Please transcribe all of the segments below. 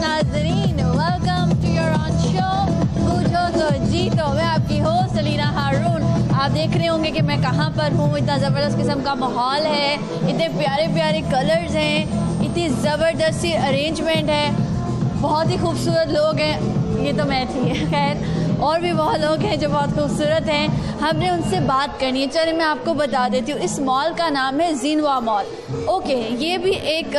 नाजरीन welcome to your own show पूछो तो जीतो मैं आपकी होस्ट सलीना हारून। आप देख रहे होंगे कि मैं कहाँ पर हूँ? इतना ज़बरदस्त किस्म का माहौल है। इतने प्यारे प्यारे कलर्स हैं। इतनी ज़बरदस्त सी अरेंजमेंट है। बहुत ही खूबसूरत लोग हैं। ये तो मैं थी, खैर। और भी बहुत लोग हैं जो बहुत खूबसूरत हैं। हमने उनसे बात करनी है। चलिए मैं आपको बता देती हूँ। इस मॉल का नाम है जीनवा मॉल ओके ये भी एक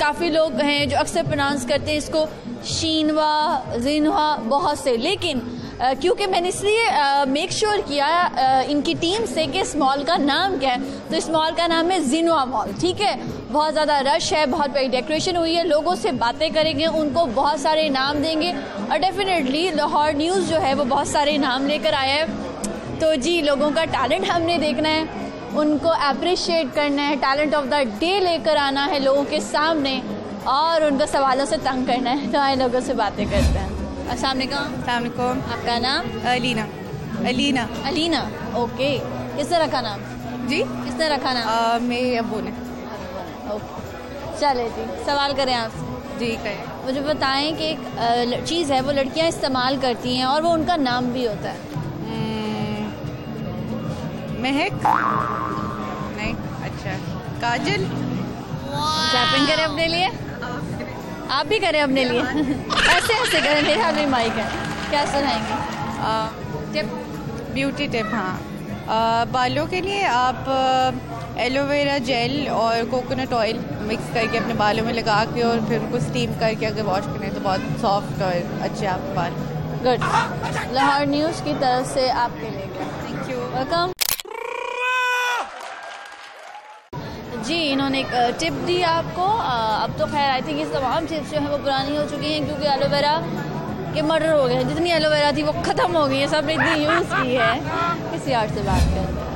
काफ़ी लोग हैं जो अक्सर प्रोनाउंस करते हैं इसको शीनवा जिनवा बहुत से। लेकिन क्योंकि मैंने इसलिए मेक श्योर किया अ, इनकी टीम से कि इस मॉल का नाम क्या है। तो इस मॉल का नाम है जिनवा मॉल ठीक है? बहुत ज़्यादा रश है बहुत बड़ी डेकोरेशन हुई है लोगों से बातें करेंगे उनको बहुत सारे इनाम देंगे। और डेफिनेटली लाहौर न्यूज़ जो है वो बहुत सारे इनाम लेकर आया है। तो जी लोगों का टैलेंट हमने देखना है। उनको अप्रिशिएट करना है टैलेंट ऑफ़ द डे लेकर आना है लोगों के सामने और उनको सवालों से तंग करना है। तो आए लोगों से बातें करते हैं। अस्सलाम वालेकुम। आपका नाम? अलीना। अलीना। अलीना ओके किसने रखा नाम? जी। किसने रखा नाम? मेरे अबू ने। ओके चले जी सवाल करें आपसे। जी कहे मुझे बताएँ कि एक चीज़ है वो लड़कियाँ इस्तेमाल करती हैं और वो उनका नाम भी होता है। महक? नहीं अच्छा काजल। शॉपिंग करें अपने लिए? आप भी करें अपने लिए? ऐसे ऐसे करें मेरे हाथ में माइक है। क्या सुनाएँगे? टिप ब्यूटी टिप हाँ। बालों के लिए आप एलोवेरा जेल और कोकोनट ऑयल मिक्स करके अपने बालों में लगा के और फिर उनको स्टीम करके अगर वॉश करें तो बहुत सॉफ्ट और अच्छे आपके बाल। गुड लाहौर न्यूज़ की तरफ़ से आपके लिए। थैंक यू वेलकम जी इन्होंने एक टिप दी आपको। अब तो खैर आई थिंक ये तमाम टिप्स जो हैं वो पुरानी हो चुकी हैं क्योंकि एलोवेरा के मर्डर हो गए। हैं जितनी एलोवेरा थी वो ख़त्म हो गई है सब इतनी यूज़ की है। किसी और से बात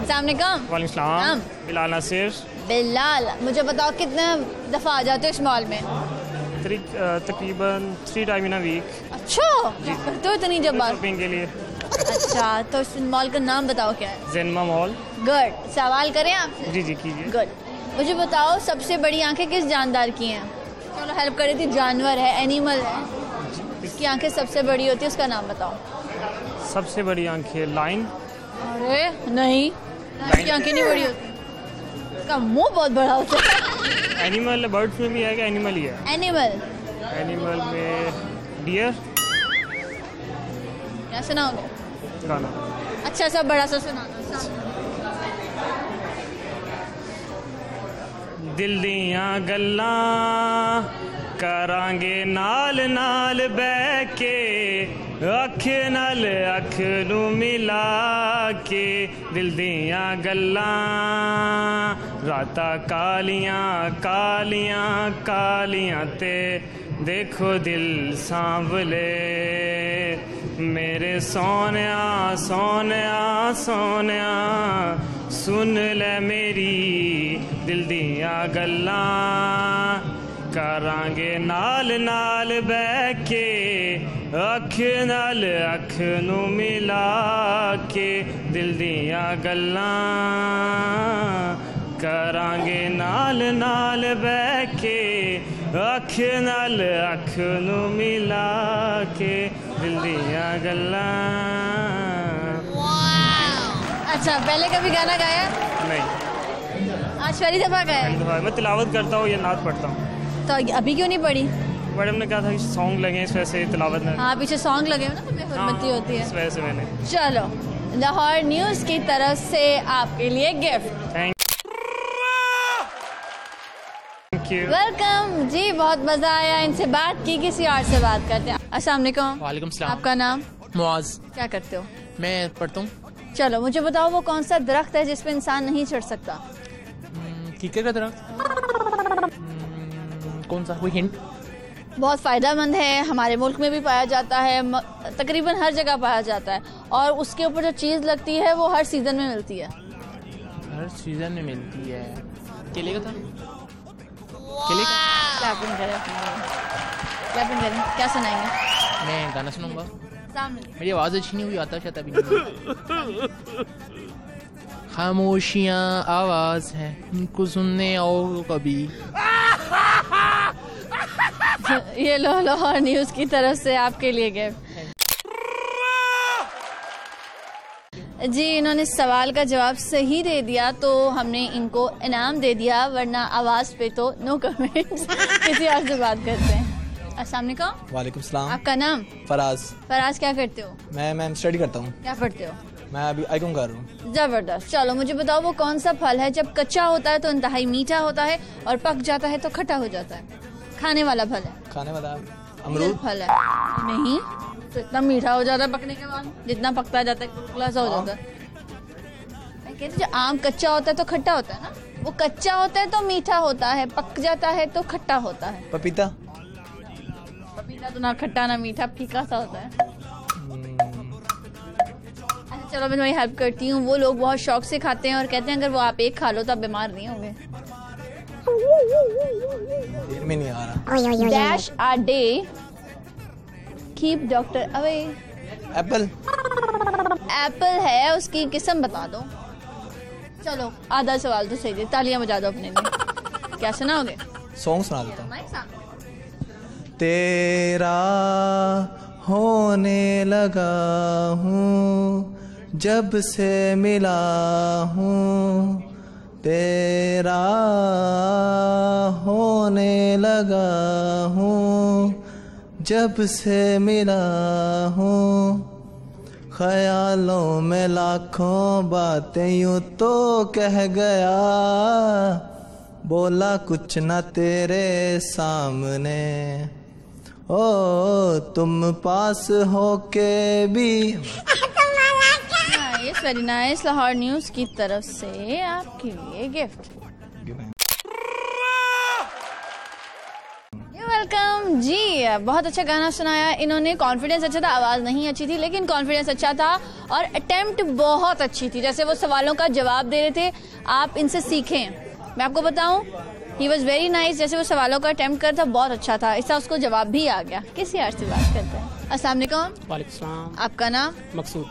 सलाम। वालेकुम बिलाल नासिर। बिलाल मुझे बताओ कितने दफ़ा आ जाते हो इस मॉल में? तकरीबन थ्री टाइम इन वीक अच्छा? करते हो इतनी जब बात। शॉपिंग के लिए। अच्छा तो इस मॉल का नाम बताओ क्या है? जेनमा मॉल गुड सवाल करें आप? जी जी कीजिए। गुड मुझे बताओ सबसे बड़ी आँखें किस जानदार की हैं? चलो हेल्प कर रही थी जानवर है एनिमल है। इसकी आँखें सबसे बड़ी होती है उसका नाम बताओ। सबसे बड़ी आँखें लाइन अरे नहीं। इसकी आँखें नहीं बड़ी होती। इसका मुँह बहुत बड़ा होता है। एनिमल बर्ड्स में भी है कि एनिमल ही है? एनिमल एनिमल में डियर क्या सुनाओगे? गाना। अच्छा सा बड़ा सा सुनाना सा- ਦਿਲ ਦੀਆਂ ਗੱਲਾਂ ਕਰਾਂਗੇ ਨਾਲ ਨਾਲ ਬਹਿ ਕੇ ਅੱਖ ਨਾਲ ਅੱਖ ਨੂੰ ਮਿਲਾ ਕੇ ਦਿਲ ਦੀਆਂ ਗੱਲਾਂ ਰਾਤਾਂ ਕਾਲੀਆਂ ਕਾਲੀਆਂ ਕਾਲੀਆਂ ਤੇ ਦੇਖੋ ਦਿਲ ਸਾਂਭਲੇ ਮੇਰੇ ਸੋਹਣਿਆ ਸੋਹਣਿਆ ਸੋਹਣਿਆ सुन ले मेरी दिल दिया गल्ला। करांगे नाल नाल बह के अख नाल अख नु मिला के दिल दिया गल्ला। करांगे नाल नाल बह के अख नाल अख नु मिला के दिल दिया गल्ला। अच्छा पहले कभी गाना गाया? नहीं। आज पहली दफ़ा गाया? मैं तिलावत करता हूँ या नात पढ़ता हूँ। तो अभी क्यों नहीं पढ़ी? मैडम ने कहा था कि सॉन्ग लगे इस वजह से तिलावत में हाँ पीछे सॉन्ग लगे हो ना तुम्हें हुरमती होती इस है वजह से मैंने। चलो लाहौर न्यूज़ की तरफ़ से आपके लिए गिफ्ट थैंक वेलकम जी बहुत मज़ा आया इनसे बात की किसी और से बात करते हैं। अस्सलाम वालेकुम। वालेकुम आपका नाम? मुआज। क्या करते हो? मैं पढ़ता हूँ। चलो मुझे बताओ वो कौन सा दरख्त है जिसपे इंसान नहीं चढ़ सकता? कीकर का दरख्त? हम्म, कौन सा? कोई हिंट बहुत फ़ायदेमंद है हमारे मुल्क में भी पाया जाता है तकरीबन हर जगह पाया जाता है। और उसके ऊपर जो चीज़ लगती है वो हर सीज़न में मिलती है। हर सीज़न में मिलती है। केले का था? चलिए क्लैपिंग करें क्या सुनाएँगे? मैं गाना सुनूँगा मेरी आवाज़ अच्छी नहीं हुई आता शाता भी नहीं खामोशियाँ आवाज़ है, उनको सुनने आओ कभी। ये लो लाहौर न्यूज़ की तरफ़ से आपके लिए गिफ्ट जी, इन्होंने सवाल का जवाब सही दे दिया तो हमने इनको इनाम दे दिया, वरना आवाज़ पे तो नो कमेंट्स किसी और से बात करते हैं। अस्सलाम वालेकुम। सलाम। आपका नाम? फराज। फराज क्या करते हो? मैं मैम स्टडी करता हूँ। क्या पढ़ते हो? मैं अभी आईकॉम कर रहा हूँ। ज़बरदस्त। चलो मुझे बताओ वो कौन सा फल है? जब कच्चा होता है तो इंतहाई मीठा होता है और पक जाता है तो खट्टा हो जाता है। खाने वाला फल है। खाने वाला अमरूद। फल है। नहीं तो इतना मीठा हो जाता है पकने के बाद। जितना पकता जाता है कुरकुरा सा हो जाता है। मैं कहती जो आम कच्चा होता है तो खट्टा होता है ना? वो कच्चा होता है तो मीठा होता है पक जाता है तो खट्टा होता है। पपीता। तो ना खट्टा ना मीठा फीका सा होता है। अच्छा चलो मैं तुम्हारी हेल्प करती हूँ। वो लोग बहुत शौक से खाते हैं और कहते हैं अगर वो आप एक खा लो तो आप बीमार नहीं होंगे। देर में नहीं आ रहा। Dash are day keep doctor away apple apple है उसकी किस्म बता दो। चलो आधा सवाल तो सही दे तालियाँ बजा दो अपने लिए क्या सुनाओगे? सॉन्ग सुना देता हूँ। तेरा होने लगा हूँ, जब से मिला हूँ। तेरा होने लगा हूँ, जब से मिला हूँ। ख्यालों में लाखों बातें यूँ तो कह गया, बोला कुछ न तेरे सामने। ओ, तुम पास होके भी। Nice very nice Lahore news की तरफ़ से आपके लिए गिफ्ट वेलकम जी बहुत अच्छा गाना सुनाया। इन्होंने कॉन्फिडेंस अच्छा था, आवाज़ नहीं अच्छी थी, लेकिन कॉन्फिडेंस अच्छा था और अटेम्प्ट बहुत अच्छी थी। जैसे वो सवालों का जवाब दे रहे थे, आप इनसे सीखें। मैं आपको बताऊँ ही वॉज़ वेरी नाइस जैसे वो सवालों का अटेम्प्ट कर था बहुत अच्छा था। इसका उसको जवाब भी आ गया। किसी यार से बात करते हैं? अस्सलाम वालेकुम। वालेकुम आपका नाम? मकसूद।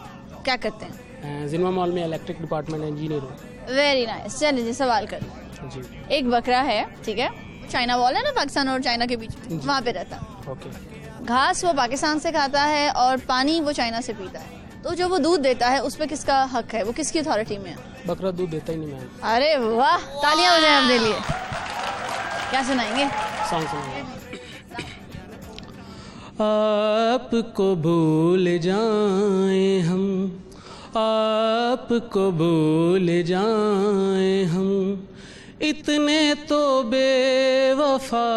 क्या करते हैं? जिनमा मॉल में इलेक्ट्रिक डिपार्टमेंट इंजीनियर हूँ। वेरी नाइस चलिए जी सवाल कर। जी। एक बकरा है ठीक है? चाइना वॉल है ना पाकिस्तान और चाइना के बीच? वहाँ पे रहता। है ओके। घास वो पाकिस्तान से खाता है और पानी वो चाइना से पीता है। तो जो वो दूध देता है उस पर किसका हक है? वो किसकी अथॉरिटी में है? बकरा दूध देता ही नहीं मैम अरे वाह! तालियाँ बजाएँ अपने लिए। क्या सुनाएँगे? सॉन्ग सुनिए आपको भूल जाए हम आपको भूल जाए हम। इतने तो बेवफा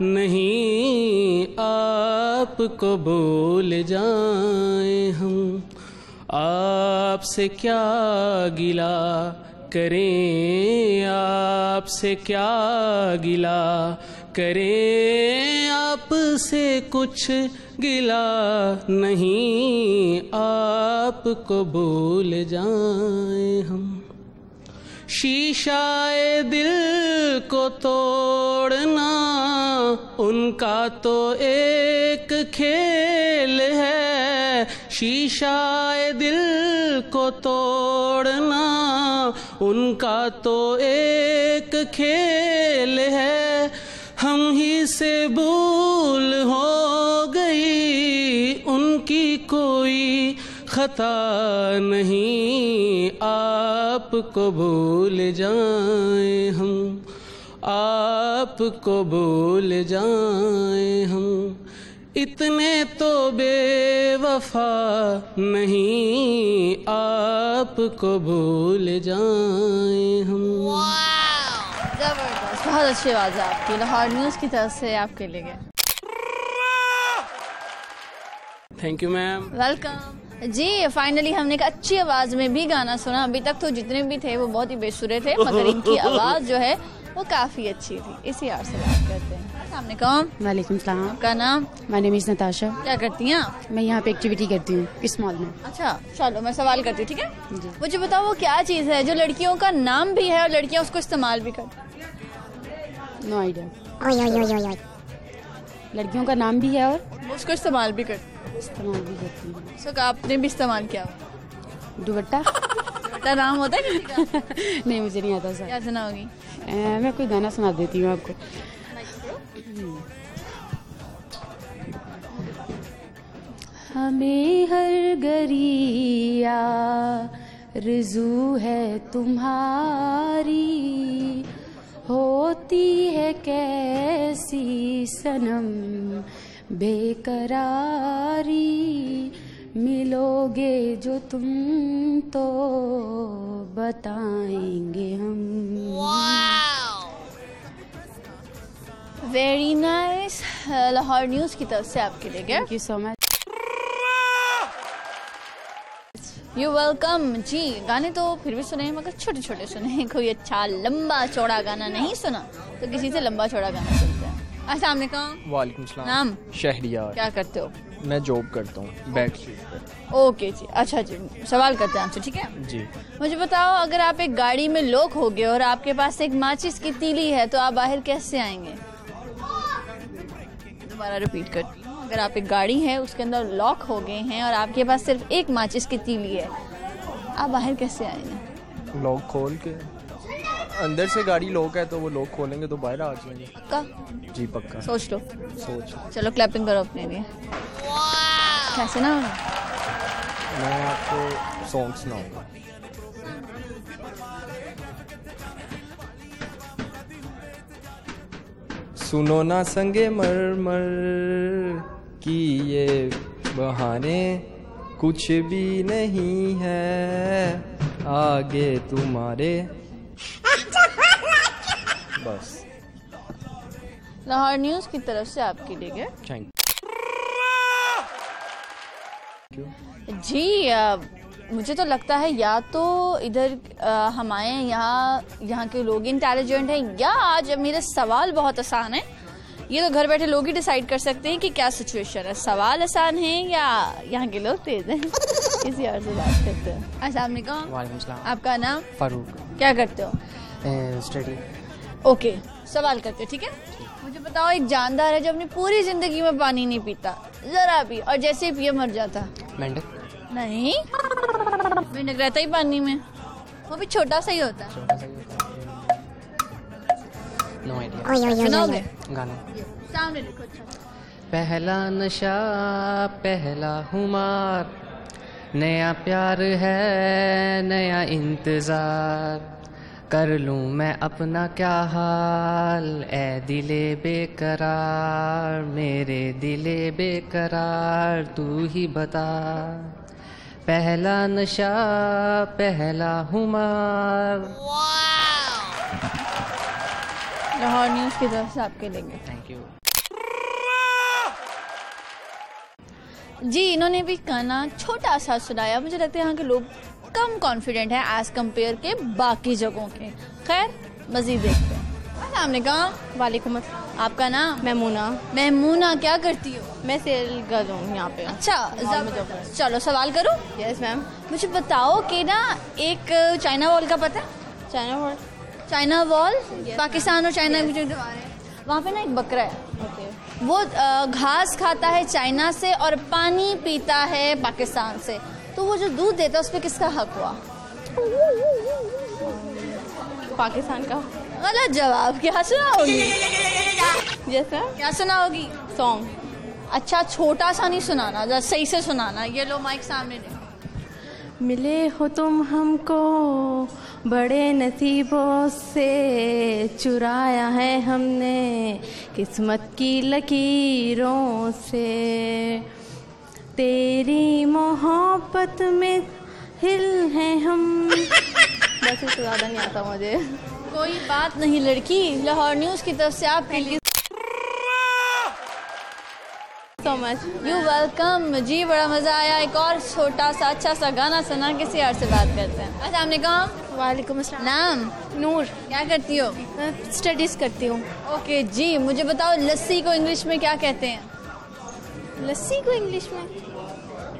नहीं आपको भूल जाए हम। आपसे क्या गिला करें आपसे क्या गिला? करें आपसे कुछ गिला? नहीं, आपको भूल जाए हम। शीशाए दिल को तोड़ना, उनका तो एक खेल है। शीशाए दिल को तोड़ना उनका तो एक खेल है, हम ही से भूल हो गई, उनकी कोई खता नहीं, आपको भूल जाए हम, आपको भूल जाए हम। इतने तो बेवफा नहीं आपको भूल जाए हम। ज़बरदस्त। बहुत अच्छी आवाज़ है आपकी। लाहौर न्यूज़ की तरफ़ से आपके लिए। गए थैंक यू मैम वेलकम जी फाइनली हमने एक अच्छी आवाज़ में भी गाना सुना। अभी तक तो जितने भी थे वो बहुत ही बेसुरे थे मगर इनकी आवाज़ जो है वो काफ़ी अच्छी थी। इसी यार से बात करते वालेकुम सलाम। आपका नाम? माय नेम इज़ नताशा क्या करती हैं आप? मैं यहाँ पे एक्टिविटी करती हूँ इस मॉल में। अच्छा चलो मैं सवाल करती हूँ ठीक है? मुझे बताओ वो क्या चीज़ है जो लड़कियों का नाम भी है और लड़कियाँ उसको इस्तेमाल भी करती नो आइडिया लड़कियों का नाम भी है और उसको इस्तेमाल भी करते इस्तेमाल भी करती हूँ। सो आपने भी इस्तेमाल किया। दुपट्टा बेटा नाम होता है नहीं मुझे नहीं आता सर। क्या सुना होगी मैं कोई गाना सुना देती हूँ आपको। हमें हर गरिया रिजू है तुम्हारी। होती है कैसी सनम, बेकरारी। मिलोगे जो तुम तो बताएँगे हम। वेरी नाइस लाहौर न्यूज़ की तरफ़ से आपके लिए क्या? Thank you so much you welcome जी गाने तो फिर भी सुने मगर छोटे छोटे सुने हैं। कोई अच्छा लंबा चौड़ा गाना नहीं सुना तो किसी से लंबा चौड़ा गाना सुनते हैं। अस्सलाम वालेकुम। वालेकुम सलाम। नाम? शहरियार। क्या करते हो? मैं जॉब करता हूँ बैक स्ट्रीट पर ओके जी अच्छा जी सवाल करते हैं आपसे ठीक है? जी। मुझे बताओ अगर आप एक गाड़ी में लोग गए और आपके पास एक माचिस की तीली है तो आप बाहर कैसे आएँगे? दोबारा रिपीट करती हूँ अगर आप एक गाड़ी है उसके अंदर लॉक हो गए हैं और आपके पास सिर्फ़ एक माचिस की तीली है आप बाहर कैसे आएँगे लॉक खोल के। अंदर से गाड़ी लॉक है तो वो लॉक खोलेंगे तो बाहर आ जाएँगे। का जी पक्का। सोच लो। सोच। चलो क्लैपिंग करो अपने लिए। कैसे ना मैं आपको सॉन्ग सुनाऊँगा। सुनो ना संगे मर मर की ये बहाने। कुछ भी नहीं है आगे तुम्हारे। बस। लाहौर न्यूज़ की तरफ़ से आपके लिए क्या? थैंक जी मुझे तो लगता है या तो इधर हमारे यहाँ यहाँ के लोग इंटेलिजेंट हैं या आज मेरे सवाल बहुत आसान है। ये तो घर बैठे लोग ही डिसाइड कर सकते हैं कि क्या सिचुएशन है। सवाल आसान है या यहाँ के लोग तेज हैं? किसी और से बात करते हैं। अस्सलाम वालेकुम। वालेकुम आपका नाम? फारूक। क्या करते हो? स्टडी ओके सवाल करते हो ठीक है? मुझे बताओ एक जानदार है जो अपनी पूरी ज़िंदगी में पानी नहीं पीता जरा भी और जैसे ही पिए मर जाता। मेंढक। नहीं? मेंढक रहता ही पानी में। वो भी छोटा सा ही होता। है छोटा सा ही होता है नो आइडिया। सुनाओगे गाना। सामने देखो अच्छा। पहला नशा पहला हुमार नया प्यार है नया इंतज़ार। कर लूँ मैं अपना क्या हाल? ए दिले बेकरार मेरे दिले बेकरार तू ही बता। पहला नशा पहला हुमार। लाहौर न्यूज़ की तरफ़ से आपके लेंगे थैंक यू जी इन्होंने भी गाना छोटा सा सुनाया। मुझे लगता है यहाँ के लोग कम कॉन्फिडेंट है एज कंपेयर के बाकी जगहों के। खैर मजीद देखते हैं। अस्सलाम वालेकुम आपका नाम? मैमूना महमूना क्या करती हो? मैं सेल कर रहा हूँ यहाँ पे। अच्छा चलो सवाल करो? यस मैम मुझे बताओ कि ना एक चाइना वॉल का पता है? China wall? China wall? Pakistan और चाइना के जो दीवार है। वहाँ पे ना एक बकरा है। ओके वो घास खाता है चाइना से और पानी पीता है पाकिस्तान से। तो वो जो दूध देता है उस पर किसका हक हुआ? पाकिस्तान का। गलत जवाब क्या सुना मैम क्या सुना होगी? सॉन्ग अच्छा छोटा सा नहीं सुनाना जरा सही से सुनाना। ये लो माइक सामने मिले हो तुम हमको बड़े नसीबों से चुराया है हमने किस्मत की लकीरों से। तेरी मोहब्बत में हिल हैं हम। बस इससे ज़्यादा नहीं आता मुझे। कोई बात नहीं लड़की लाहौर न्यूज़ की तरफ़ से आपके लिए सो मच यू वेलकम जी बड़ा मज़ा आया। एक और छोटा सा अच्छा सा गाना सुना किसी और से बात करते हैं। अस्सलाम वालेकुम वालेकुम अस्सलाम। नाम? नूर। क्या करती हो? स्टडीज़ करती हूँ। ओके जी मुझे बताओ लस्सी को इंग्लिश में क्या कहते हैं? लस्सी को इंग्लिश में?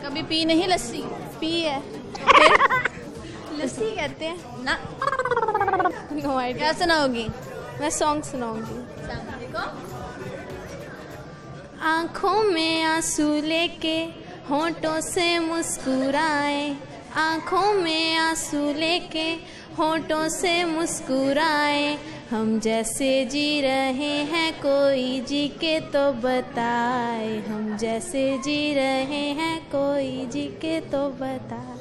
कभी पी नहीं लस्सी? पी है। लस्सी कहते हैं। ना। नो क्या सुनाओगी? मैं सॉन्ग सुनाऊँगी। आँखों में आँसू लेके होठों से मुस्कुराए। आँखों में आँसू लेके होठों से मुस्कुराए। हम जैसे जी रहे हैं कोई जी के तो बताए। हम जैसे जी रहे हैं कोई जी के तो बताए।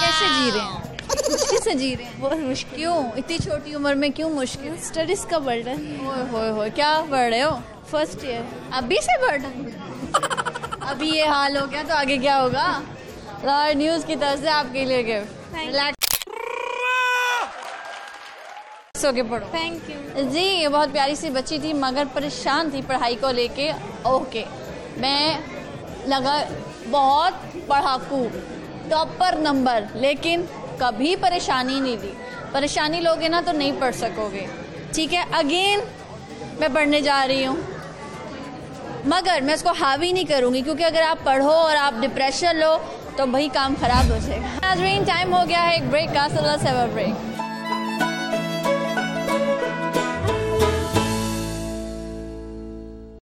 कैसे जी रहे हैं? मुश्किल से जी रहे हैं। बहुत मुश्किल। क्यों? इतनी छोटी उम्र में क्यों मुश्किल? स्टडीज़ का बर्डन ओए होए होए क्या पढ़ रहे हो? First year. अभी से बर्डन अभी ये हाल हो गया तो आगे क्या होगा? लाहौर न्यूज़ की तरफ़ से आपके लिए गिफ्ट रिलैक्स होके पढ़ो। थैंक यू जी ये बहुत प्यारी सी बच्ची थी मगर परेशान थी पढ़ाई को लेके। ओके मैं लगा बहुत पढ़ाकू टॉपर नंबर लेकिन कभी परेशानी नहीं ली परेशानी लोगे ना तो नहीं पढ़ सकोगे। ठीक है अगेन मैं पढ़ने जा रही हूँ। मगर मैं इसको हावी नहीं करूँगी, क्योंकि अगर आप पढ़ो और आप डिप्रेशन लो तो वही काम खराब हो जाएगा। टाइम हो गया है एक ब्रेक का सोलह सेवा ब्रेक